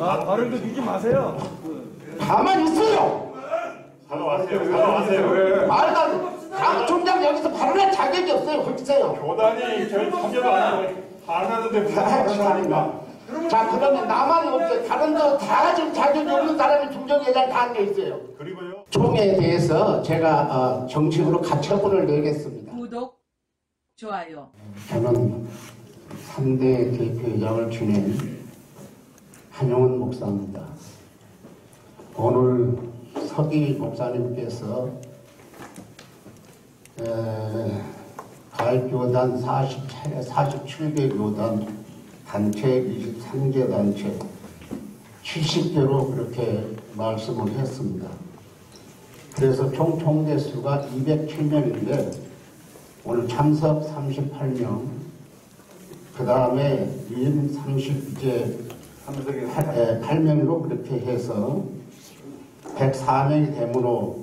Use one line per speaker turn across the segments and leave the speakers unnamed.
아, 발음도 믿지 마세요.
가만히 있어요.
사과하세요. 사과하세요.
말도 안 돼. 당 총장 여기서 발언할 자격이 없어요. 거기서요.
교단이 저희 참여도 안 하고 안 하는데 무슨
아.
합니까?
자 그러면 나만이 없어요. 다른 데다 지금 자격이 없는 사람이 중정회장 다 앉아 있어요.
그리고요.
총회에 대해서 제가 어, 정식으로 가처분을 내겠습니다.
구독, 좋아요.
저는 3대 대표회장을 지낸 한용훈 목사입니다. 오늘 서기 목사님께서 47, 47개 교단 단체 23개 단체 70개로 그렇게 말씀을 했습니다. 그래서 총 총대 수가 207명인데 오늘 참석 38명, 그 다음에 임 30제
하면서
8명으로 그렇게 해서 104명이 되므로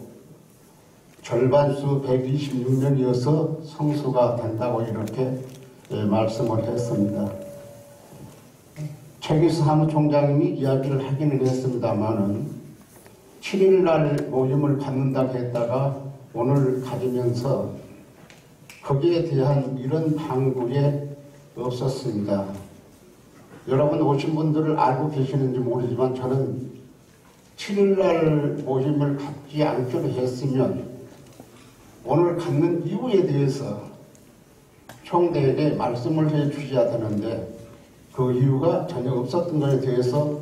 절반수 126명이어서 성수가 된다고 이렇게 예, 말씀을 했습니다. 최기수 사무총장님이 이야기를 하기는 했습니다만은 7일날 모임을 갖는다고 했다가 오늘 가지면서 거기에 대한 이런 방구에 없었습니다. 여러분 오신 분들을 알고 계시는지 모르지만 저는 7일날 모임을 갖지 않기로 했으면 오늘 갖는 이유에 대해서 총대에게 말씀을 해 주셔야 되는데 그 이유가 전혀 없었던 것에 대해서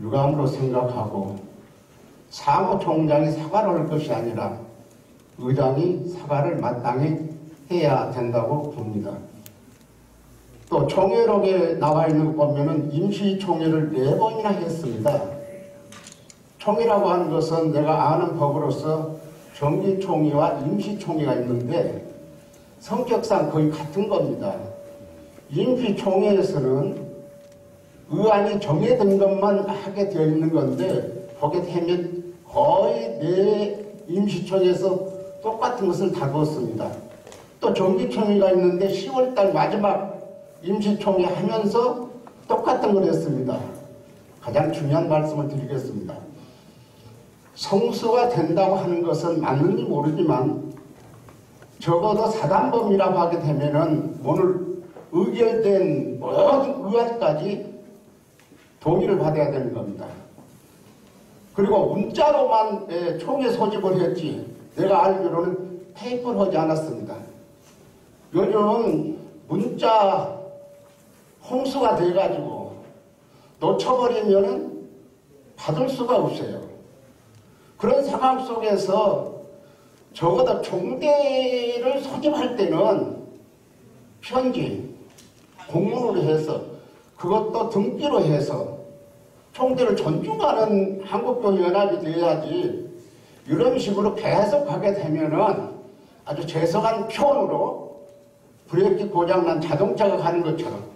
유감으로 생각하고 사무총장이 사과를 할 것이 아니라 의장이 사과를 마땅히 해야 된다고 봅니다. 또 총회록에 나와 있는 거 보면은 임시총회를 네 번이나 했습니다. 총회라고 하는 것은 내가 아는 법으로서 정기총회와 임시총회가 있는데 성격상 거의 같은 겁니다. 임시총회에서는 의안이 정해진 것만 하게 되어 있는 건데 보게 되면 거의 내 임시총회에서 똑같은 것을 다루었습니다. 또 정기총회가 있는데 10월달 마지막 임시총회 하면서 똑같은 걸 했습니다. 가장 중요한 말씀을 드리겠습니다. 성수가 된다고 하는 것은 맞는지 모르지만 적어도 사단법이라고 하게 되면은 오늘 의결된 모든 의안까지 동의를 받아야 되는 겁니다. 그리고 문자로만 예, 총회 소집을 했지 내가 알기로는 테이프를 하지 않았습니다. 요즘은 문자 홍수가 돼가지고 놓쳐버리면은 받을 수가 없어요. 그런 상황 속에서 적어도 종대를 소집할 때는 편지, 공문으로 해서 그것도 등기로 해서 총대를 존중하는 한국교연합이 되어야지 이런 식으로 계속 하게 되면은 아주 죄송한 표현으로 브레이크 고장난 자동차가 가는 것처럼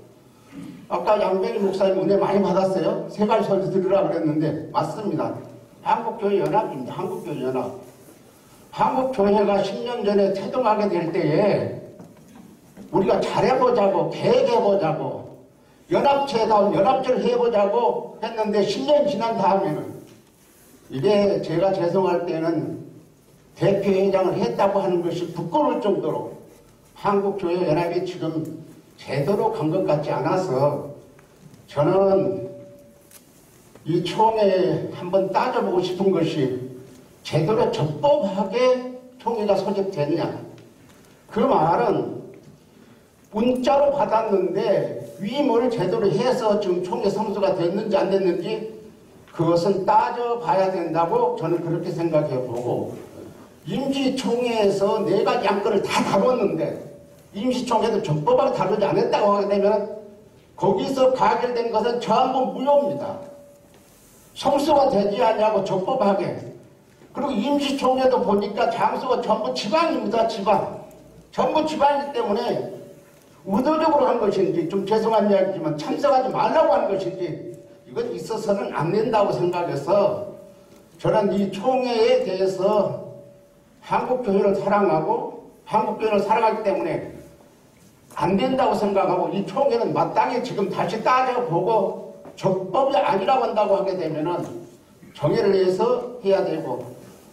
아까 양배기 목사님 은혜 많이 받았어요? 세 가지 소리 들으라 그랬는데 맞습니다. 한국교회 연합입니다. 한국교회 연합. 한국교회가 10년 전에 태동하게 될 때에 우리가 잘해보자고 계획해보자고 연합체다운 연합체를 해보자고 했는데 10년 지난 다음에는 이게 제가 죄송할 때는 대표회장을 했다고 하는 것이 부끄러울 정도로 한국교회 연합이 지금 제대로 간 것 같지 않아서 저는 이 총회에 한번 따져보고 싶은 것이 제대로 적법하게 총회가 소집됐냐. 그 말은 문자로 받았는데 위임을 제대로 해서 지금 총회 성수가 됐는지 안 됐는지 그것은 따져봐야 된다고 저는 그렇게 생각해 보고 임시총회에서 네 가지 안건을 다 다뤘는데 임시총회도 적법하게 다루지 않았다고 하게 되면 거기서 가결된 것은 전부 무효입니다. 성수가 되지 않냐고 적법하게 그리고 임시총회도 보니까 장소가 전부 지방입니다. 지방. 전부 지방이기 때문에 의도적으로 한 것인지 좀 죄송한 이야기지만 참석하지 말라고 한 것인지 이건 있어서는 안 된다고 생각해서 저는 이 총회에 대해서 한국교회를 사랑하고 한국교회를 사랑하기 때문에 안 된다고 생각하고 이 총회는 마땅히 지금 다시 따져보고 적법이 아니라고 한다고 하게 되면은 정의를 위해서 해야 되고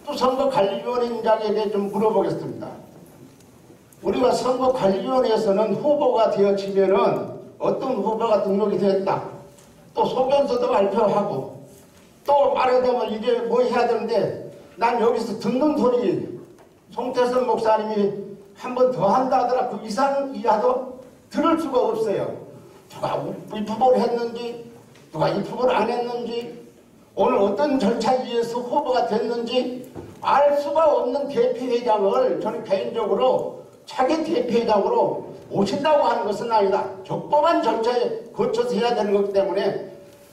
또 선거관리위원장에게 좀 물어보겠습니다. 우리가 선거관리위원회에서는 후보가 되어지면은 어떤 후보가 등록이 되었다. 또 소견서도 발표하고 또 말하자면 이제 뭐 해야 되는데 난 여기서 듣는 소리 송태선 목사님이 한 번 더 한다 하더라 그 이상 이하도 들을 수가 없어요. 누가 이 부분을 했는지 누가 이 부분을 안 했는지 오늘 어떤 절차에 의해서 후보가 됐는지 알 수가 없는 대표회장을 저는 개인적으로 차기 대표회장으로 오신다고 하는 것은 아니다. 적법한 절차에 거쳐서 해야 되는 거기 때문에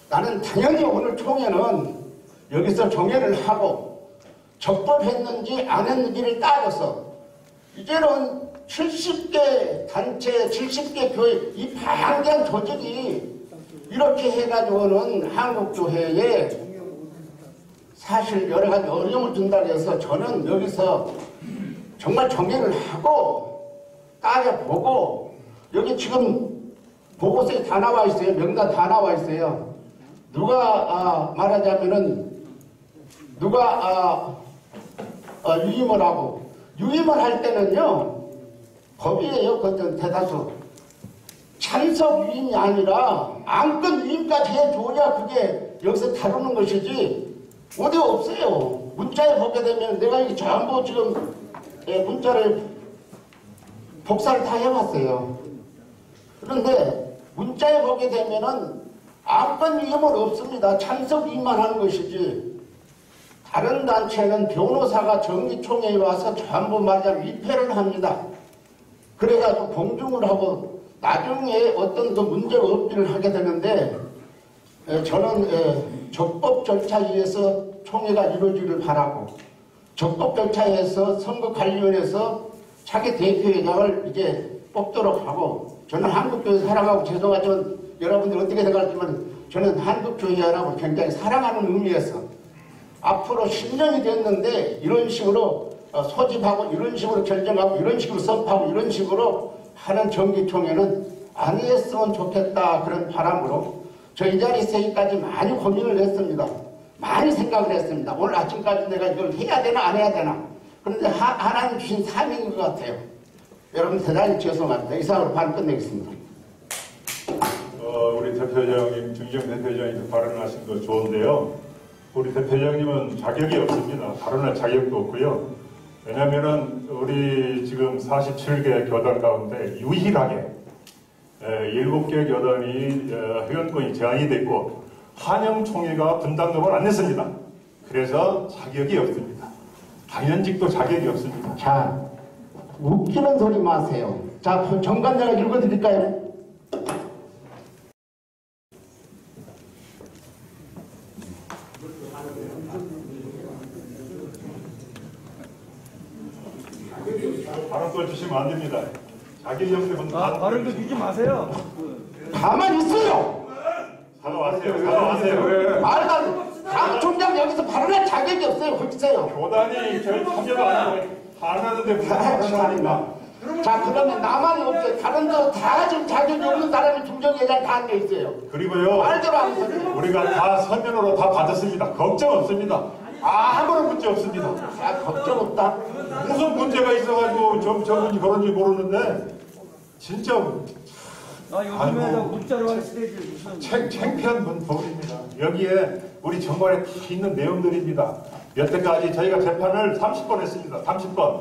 나는 당연히 오늘 총회는 여기서 정회를 하고 적법했는지 안 했는지를 따져서 이제는 70개 단체, 70개 교회 이 방대한 조직이 이렇게 해가지고는 한국교회에 사실 여러 가지 어려움을 준다고 해서 저는 여기서 정말 정리를 하고 따져보고 여기 지금 보고서에 다 나와 있어요. 명단 다 나와 있어요. 누가 아, 말하자면은 누가 아, 어, 유임을 하고 유임을 할 때는요 법이에요. 그것은 대다수 찬석 유임이 아니라 안건 유임까지 해줘야 그게 여기서 다루는 것이지 어디 없어요. 문자에 보게 되면 내가 이게 전부 지금 예, 문자를 복사를 다 해봤어요. 그런데 문자에 보게 되면은 안건 유임은 없습니다. 찬석 유임만 하는 것이지 다른 단체는 변호사가 정기총회에 와서 전부 말하자면 위패를 합니다. 그래가지고 공중을 하고 나중에 어떤 그 문제가 없기를 하게 되는데 에, 저는 에, 적법 절차에 의해서 총회가 이루어지기를 바라고 적법 절차에서 선거관리위원회에서 차기 대표회장을 이제 뽑도록 하고 저는 한국교회 사랑하고 죄송하지만 여러분들이 어떻게 생각할지만 저는 한국교회 연합을 굉장히 사랑하는 의미에서 앞으로 10년이 됐는데 이런 식으로 어, 소집하고 이런 식으로 결정하고 이런 식으로 선포하고 이런 식으로 하는 정기총회는 안 했으면 좋겠다 그런 바람으로 저이 자리에 서기까지 많이 고민을 했습니다. 많이 생각을 했습니다. 오늘 아침까지 내가 이걸 해야 되나 안 해야 되나 그런데 하, 하나님 주신 사명인 것 같아요. 여러분 대단히 죄송합니다. 이상으로 반 끝내겠습니다.
어, 우리 대표장님, 중정 대표장님 발언하신 거 좋은데요. 우리 대표장님은 자격이 없습니다. 발언할 자격도 없고요. 왜냐면은 우리 지금 47개 교단 가운데 유일하게 에, 7개 교단이 어, 회원권이 제한이 됐고 한영 총회가 분당금을 안 냈습니다. 그래서 자격이 없습니다. 당연직도 자격이 없습니다.
자, 웃기는 소리 마세요. 자, 정관 내가 읽어드릴까요?
발언권 주시면 안 됩니다. 자격이 없는 분들
아, 좀 주지 마세요.
가만히 있어요.
사과하세요. 사과하세요.
말도 당 총장 여기서 발언할 자격이 없어요. 글쎄요.
교단이 저 참여도 안 하고 안 하는데 무슨 발언합니까?
자, 그러면 나만이 없어요. 다른 데다 지금 자격이 없는 사람이 중정회장 다 앉아 있어요.
그리고요.
말대로 안 서요.
우리가 다 서면으로 다 받았습니다. 걱정 없습니다. 아무런 문제 없습니다.
아, 걱정 없다.
무슨 문제가 있어가지고 저, 저분이 그런지 모르는데 진짜
아, 요즘에. 다 문자로 할 시대지 무슨.
챙, 창피한 문법입니다. 여기에 우리 정관에 다 있는 내용들입니다. 여태까지 저희가 재판을 30번 했습니다. 30번.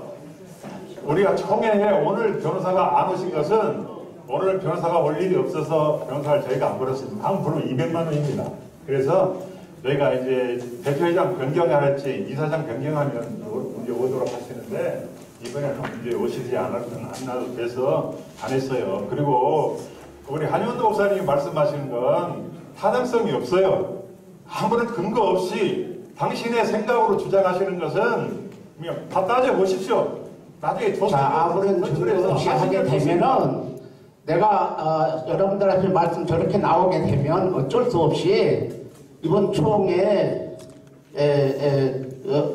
우리가 총회에 오늘 변호사가 안 오신 것은 오늘 변호사가 올 일이 없어서 변호사를 저희가 안 벌었습니다. 한 부로 200만 원입니다. 그래서 저희가 이제 대표회장 변경할지 이사장 변경하면 오- 이제 오도록 하시는데 이번에는 이제 오시지 않았던 않나도 돼서 안 했어요. 그리고 우리 한현도 목사님이 말씀하시는 건 타당성이 없어요. 아무런 근거 없이 당신의 생각으로 주장하시는 것은 그냥 다 따져 보십시오. 나중에 조사
자, 아무런 증거 없이 하게 되면은 내가 어, 여러분들한테 말씀 저렇게 나오게 되면 어쩔 수 없이 이번 총회 에, 에, 어,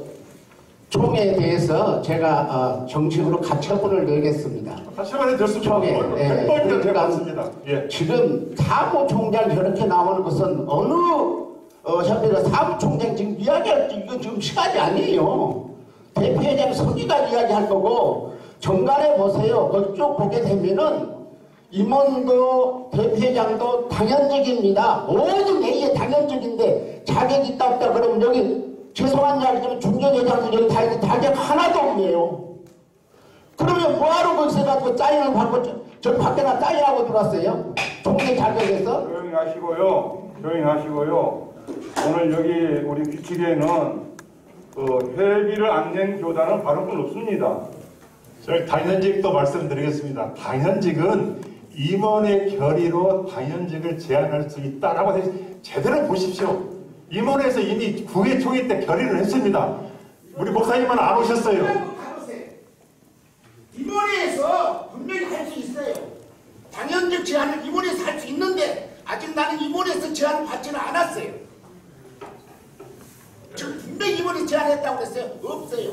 총회에 대해서 제가 어, 정식으로 가처분을 내겠습니다.
사실만에 될 수가
총회, 예,
100번이나
그러니까.
예.
지금 사무총장 저렇게 나오는 것은 어느 어, 협의가 사무총장 지금 이야기할 때 이건 지금 시간이 아니에요. 대표회장 서기가 이야기할 거고 정관에 보세요. 그쪽 보게 되면은 임원도 대표회장도 당연적입니다. 모든 회의에 당연적인데 자격 있다 없다 그러면 여기 죄송한 이야기지만 중견회장들 여기 다 자격 하나도 없네요. 그러면 뭐하러 거기서 가지고 짜인을 받고 저, 저 밖에나 짜인하고 들어왔어요? 총회 자격에서?
조용히 하시고요. 조용히 하시고요. 오늘 여기 우리 규칙에는 어, 회비를 안 낸 교단은 발언권 없습니다.
저희 당연직도 말씀드리겠습니다. 당연직은 임원의 결의로 당연직을 제한할 수 있다라고 돼 있- 제대로 보십시오. 임원에서 이미 9회 총회 때 결의를 했습니다. 우리 목사님은 안 오셨어요.
임원회에서 분명히 할 수 있어요. 당연적 제한을 임원회에서 할 수 있는데 아직 나는 임원회에서 제한을 받지는 않았어요. 지금 분명히 임원회 제한했다고 그랬어요? 없어요.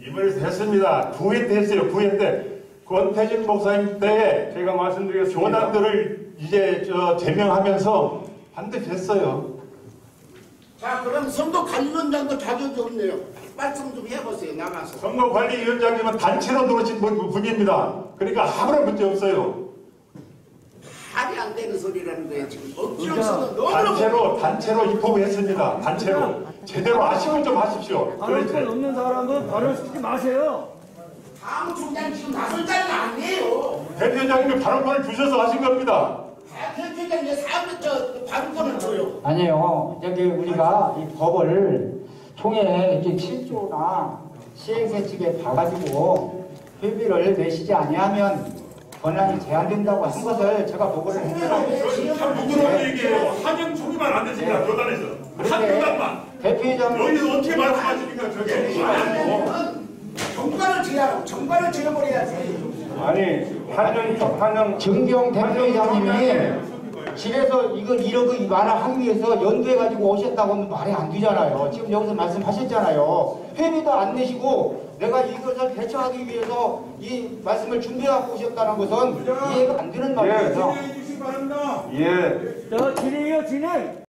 임원에서 했습니다. 9회 때 했어요. 9회 때. 권태진 목사님 때
제가 말씀드리겠습니다.
교단들을 이제 저 제명하면서 반드시 했어요.
자 그럼 선거 관리위원장도 자격이 없네요. 말씀 좀 해보세요. 나가서.
선거 관리위원장님은 단체로 들어오신 분- 분입니다. 그러니까 아무런 문제 없어요.
말이 안 되는 소리라는 거예요. 지금 억지로
의자.
쓰는 너무
단체로 단체로 입법했습니다. 단체로 제대로 아시고 좀 하십시오.
발언권
그렇지.
없는 사람은 발언 시키지 마세요.
다음 총장 지금 나설 자리가 아니에요.
대표장님이 발언권을 주셔서 하신 겁니다.
대표장 내 사업에 저 발언권을 줘요.
아니에요. 여기 우리가 이 법을 총회 이렇게 7조나 시행세 측에 봐가지고 회비를 내시지 아니하면 권한이 제한된다고 한 것을 제가 보고를 했습니다.
누구라고 얘기해요? 한영 총리만 안 됐습니다. 교단에서. 한 교단만.
대표회장
여기서 어떻게 말씀하십니까? 저게.
정관을 제하고 정관을 제어버려야지.
아니 한영 한영
정경 대표회장님이 집에서 이걸 1억을 완화하기 위해서 연두해가지고 오셨다고는 말이 안 되잖아요. 지금 여기서 말씀하셨잖아요. 회비도 안 내시고 내가 이것을 대처하기 위해서 이 말씀을 준비해갖고 오셨다는 것은 이해가 안 되는 말이에요.
예.
자, 진행이요, 진행.